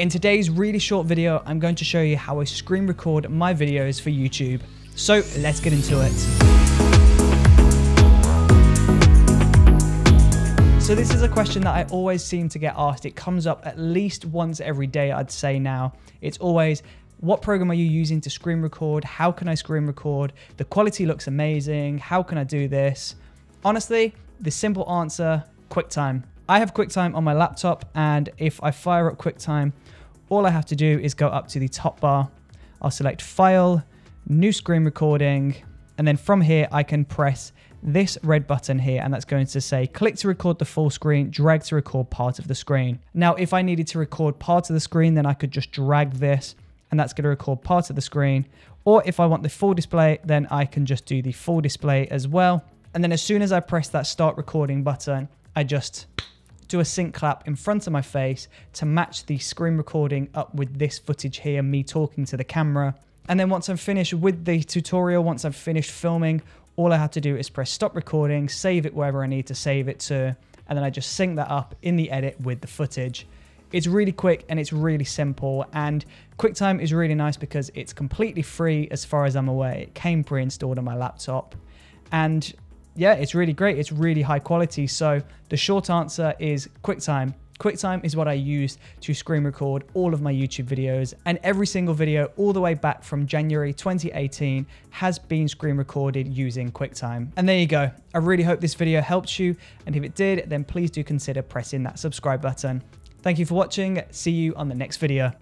In today's really short video, I'm going to show you how I screen record my videos for YouTube. So let's get into it. So this is a question that I always seem to get asked. It comes up at least once every day, I'd say now. It's always, what program are you using to screen record? How can I screen record? The quality looks amazing. How can I do this? Honestly, the simple answer, QuickTime. I have QuickTime on my laptop and if I fire up QuickTime, all I have to do is go up to the top bar. I'll select File, New Screen Recording, and then from here I can press this red button here and that's going to say click to record the full screen, drag to record part of the screen. Now if I needed to record part of the screen then I could just drag this and that's going to record part of the screen. Or if I want the full display then I can just do the full display as well. And then as soon as I press that start recording button, I just do a sync clap in front of my face to match the screen recording up with this footage here, me talking to the camera. And then once I'm finished with the tutorial, once I've finished filming, all I have to do is press stop recording, save it wherever I need to save it to, and then I just sync that up in the edit with the footage. It's really quick and it's really simple and QuickTime is really nice because it's completely free as far as I'm aware. It came pre-installed on my laptop and yeah, it's really great. It's really high quality. So the short answer is QuickTime. QuickTime is what I use to screen record all of my YouTube videos and every single video all the way back from January 2018 has been screen recorded using QuickTime. And there you go. I really hope this video helped you and if it did then please do consider pressing that subscribe button. Thank you for watching. See you on the next video.